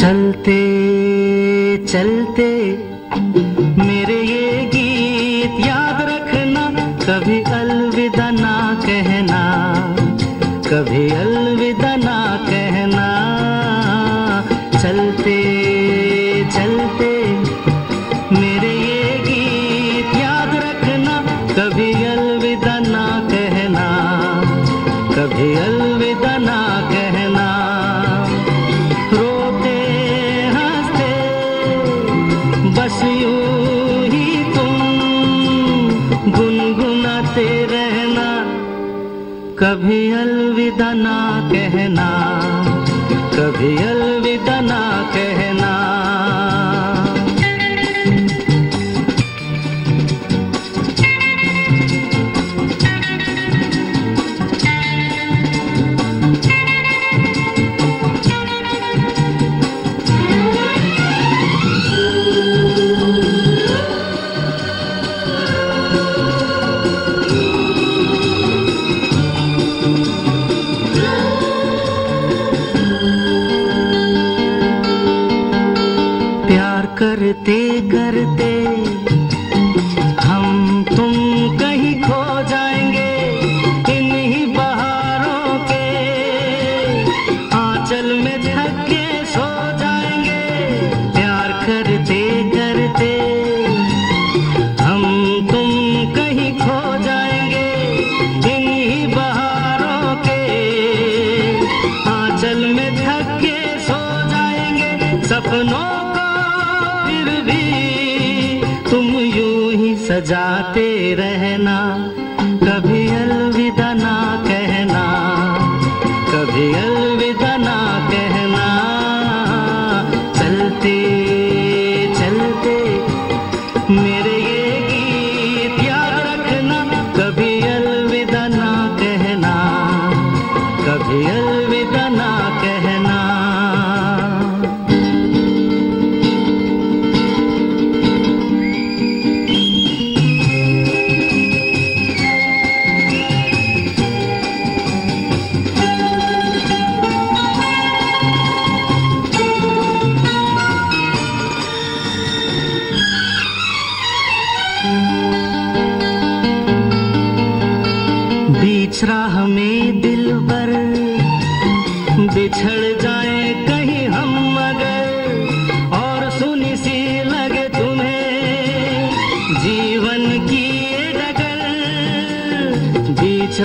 चलते चलते, मेरे ये गीत याद रखना, कभी अलविदा ना कहना, कभी अलविदा ना कहना। चलते चलते, मेरे ये गीत याद रखना, कभी तुम गुनगुनाते रहना कभी अलविदा ना कहना कभी अलविदा करते करते। हम तुम कहीं खो जाएँगे इन्हीं बहारों के। आंचल में थक सो जाएँगे, प्यार करते करते। हम तुम कहीं खो जाएँगे इन्हीं बहारों के। आंचल में थक सो जाएँगे, सपनों भी तुम यूँ ही सजाते रहना। कभी अलविदा बीच राह में दिल पर बिछड़ जाए कहीं हम मगर, और सुनी सी लगे तुम्हें जीवन की डगर। बीच